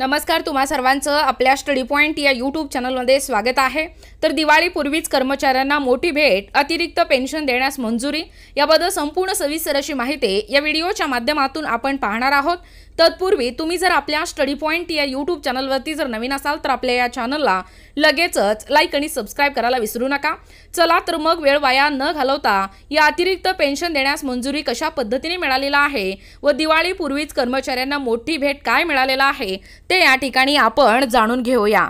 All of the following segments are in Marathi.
नमस्कार तुम्हा सर्वांचं आपल्या स्टडी पॉईंट या यूट्यूब चॅनलमध्ये स्वागत आहे. तर दिवाळीपूर्वीच कर्मचाऱ्यांना मोठी भेट अतिरिक्त पेन्शन देण्यास मंजुरी याबद्दल संपूर्ण सविस्तर अशी माहिती या व्हिडिओच्या माध्यमातून आपण पाहणार आहोत. तत्पूर्वी तुम्ही जर आपल्या स्टडी पॉईंट या यूट्यूब चॅनलवरती जर नवीन असाल तर आपल्या या चॅनलला लगेचच लाईक आणि सबस्क्राईब करायला विसरू नका. चला तर मग वेळ वाया न घालवता या अतिरिक्त पेन्शन देण्यास मंजुरी कशा पद्धतीने मिळालेला आहे व दिवाळीपूर्वीच कर्मचाऱ्यांना मोठी भेट काय मिळालेला आहे ते या ठिकाणी आपण जाणून घेऊया.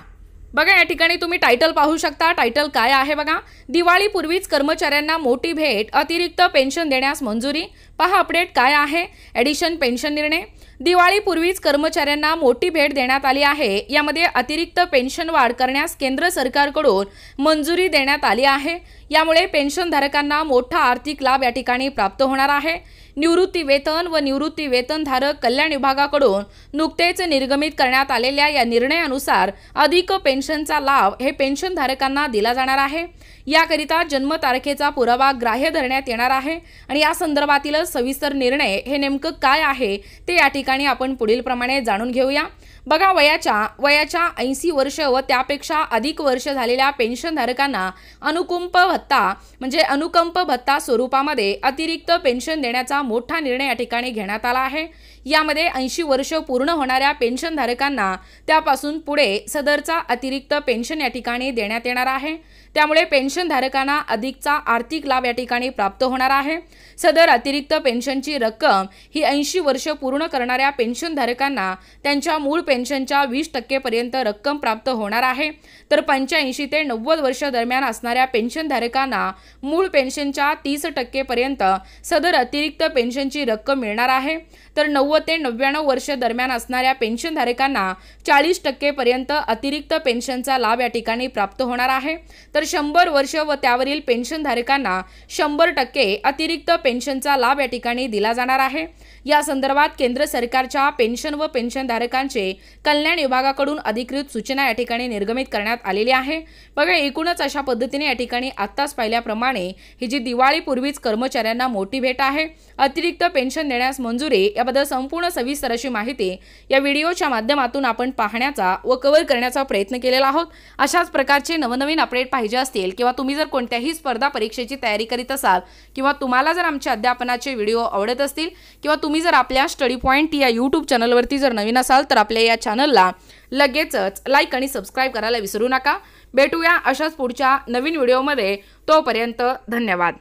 बघा या ठिकाणी तुम्ही टायटल पाहू शकता. टायटल काय आहे बघा? दिवाळीपूर्वीच कर्मचाऱ्यांना मोठी भेट अतिरिक्त पेन्शन देण्यास मंजुरी. पहा अपडेट काय आहे? ॲडिशन पेन्शन निर्णय. दिवाळीपूर्वीच कर्मचाऱ्यांना मोठी भेट देण्यात आली आहे. यामध्ये अतिरिक्त पेन्शन वाढ करण्यास केंद्र सरकारकडून मंजुरी देण्यात आली आहे. यामुळे पेन्शनधारकांना मोठा आर्थिक लाभ या ठिकाणी प्राप्त होणार आहे. निवृत्ती वेतन व निवृत्ती वेतनधारक कल्याण विभागाकडून नुकतेच निर्गमित करण्यात आलेल्या या निर्णयानुसार अधिक पेन्शनचा लाभ हे पेन्शनधारकांना दिला जाणार आहे. याकरिता जन्मतारखेचा पुरावा ग्राह्य धरण्यात येणार आहे. आणि या संदर्भातील सविस्तर निर्णय हे नेमकं काय आहे ते या ठिकाणी आपण पुढील प्रमाणे जाणून घेऊया. बघा वयाच्या वयाच्या ऐंशी वर्ष व त्यापेक्षा अधिक वर्ष झालेल्या पेन्शनधारकांना अनुकंप भत्ता म्हणजे अनुकंप भत्ता स्वरूपामध्ये अतिरिक्त पेन्शन देण्याचा मोठा निर्णय या ठिकाणी घेण्यात आला आहे. यामध्ये ऐंशी वर्ष पूर्ण होणाऱ्या पेन्शनधारकांना त्यापासून पुढे सदरचा अतिरिक्त पेन्शन या ठिकाणी देण्यात येणार आहे. त्यामुळे पेन्शनधारकांना अधिकचा आर्थिक लाभ या ठिकाणी प्राप्त होणार आहे. सदर अतिरिक्त पेन्शनची रक्कम ही ऐंशी वर्ष पूर्ण करणाऱ्या पेन्शनधारकांना त्यांच्या मूळ पेन्शनच्या वीस टक्केपर्यंत रक्कम प्राप्त होणार आहे. तर पंच्याऐंशी ते नव्वद वर्ष दरम्यान असणाऱ्या पेन्शनधारकांना मूळ पेन्शनच्या तीस टक्केपर्यंत सदर अतिरिक्त पेन्शनची रक्कम मिळणार आहे. तर नव्वद ते नव्याण्णव वर्ष दरम्यान असणाऱ्या पेन्शनधारकांना चाळीस टक्केपर्यंत अतिरिक्त पेन्शनचा लाभ या ठिकाणी प्राप्त होणार आहे. तर शंभर वर्ष व त्यावरील पेन्शनधारकांना शंभर टक्के अतिरिक्त पेन्शनचा लाभ या ठिकाणी दिला जाणार आहे. या संदर्भात केंद्र सरकारच्या पेन्शन व पेन्शनधारकांचे कल्याण विभागाकडून अधिकृत सूचना या ठिकाणी निर्गमित करण्यात आलेली आहे. बघा एकूणच अशा पद्धतीने या ठिकाणी आत्ताच पाहिल्याप्रमाणे ही जी दिवाळीपूर्वीच कर्मचाऱ्यांना मोठी भेट आहे. अतिरिक्त पेन्शन देण्यास मंजुरी याबद्दल संपूर्ण सविस्तर अशी माहिती या व्हिडिओच्या माध्यमातून आपण पाहण्याचा व कव्हर करण्याचा प्रयत्न केलेला आहोत. अशाच प्रकारचे नवनवीन अपडेट पाहिजे असतील किंवा तुम्ही जर कोणत्याही स्पर्धा परीक्षेची तयारी करीत असाल किंवा तुम्हाला जर आमच्या अध्यापनाचे व्हिडिओ आवडत असतील किंवा तुम्ही जर आपल्या स्टडी पॉईंट या यूट्यूब चॅनलवरती जर नवीन असाल तर आपल्या या चॅनलला लगेचच लाईक आणि सबस्क्राईब करायला विसरू नका. भेटूया अशाच पुढच्या नवीन व्हिडिओमध्ये तोपर्यंत धन्यवाद.